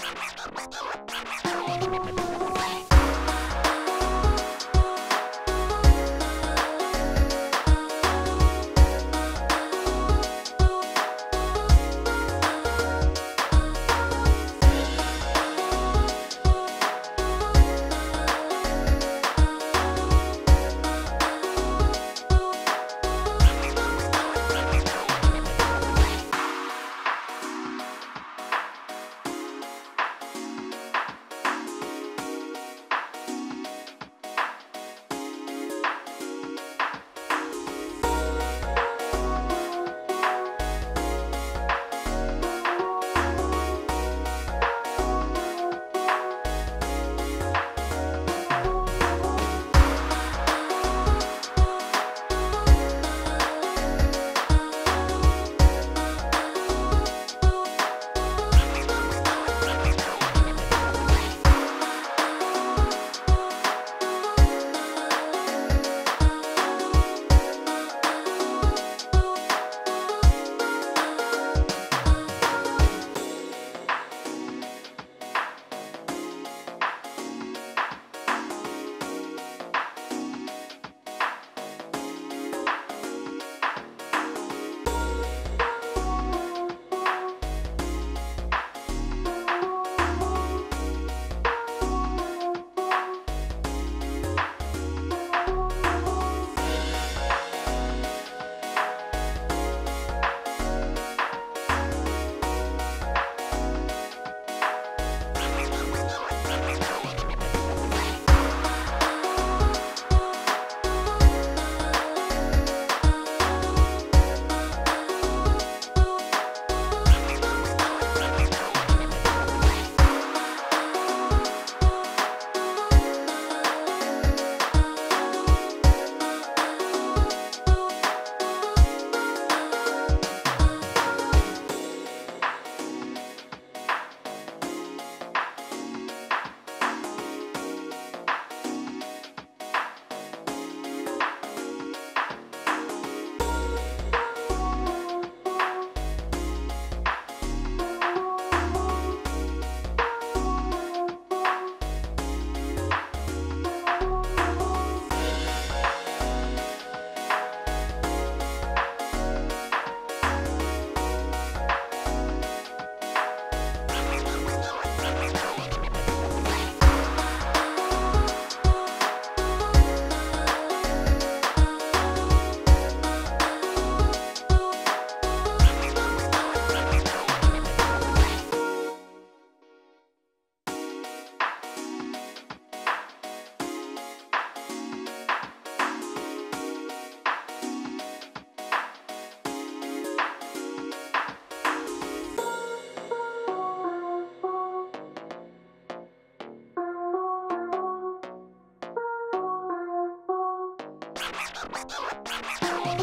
Thank you.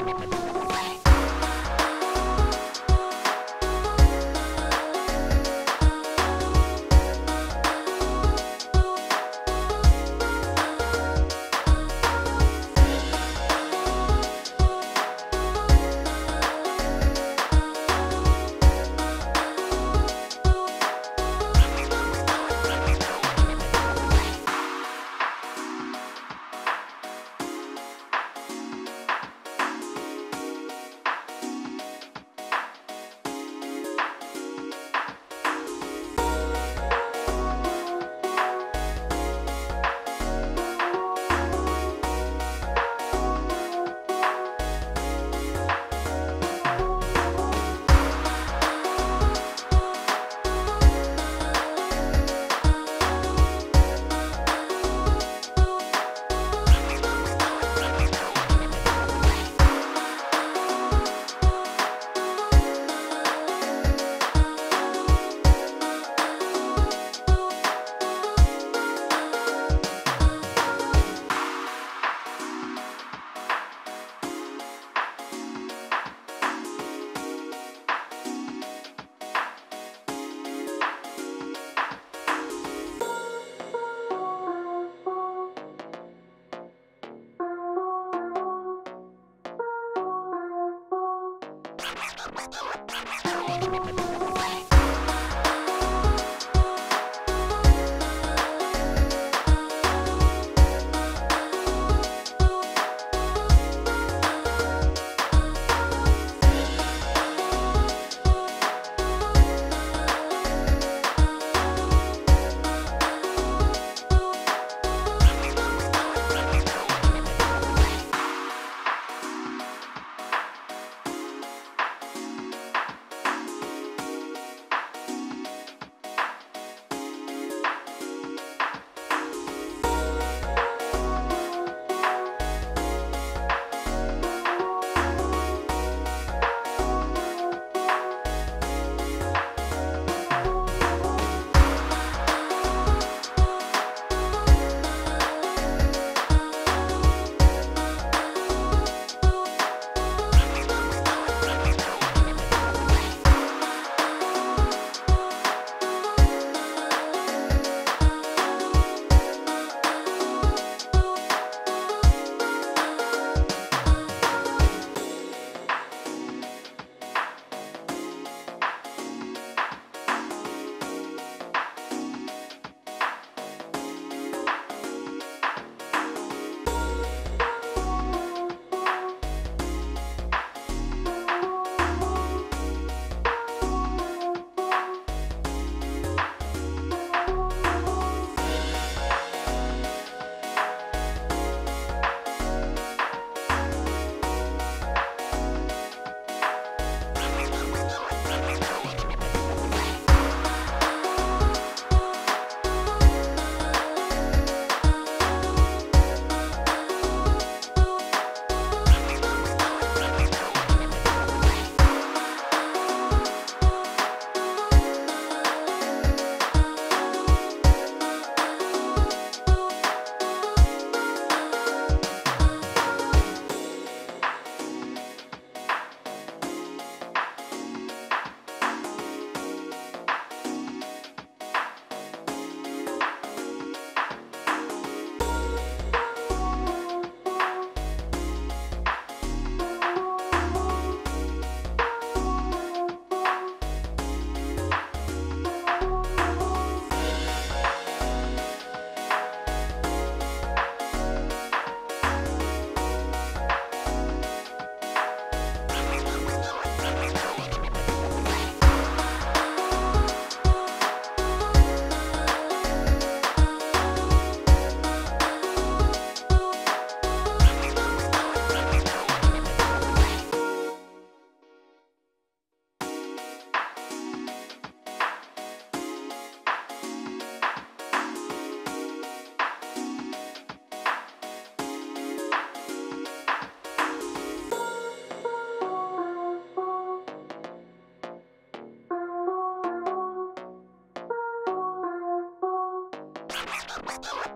Oh, my God. Bye.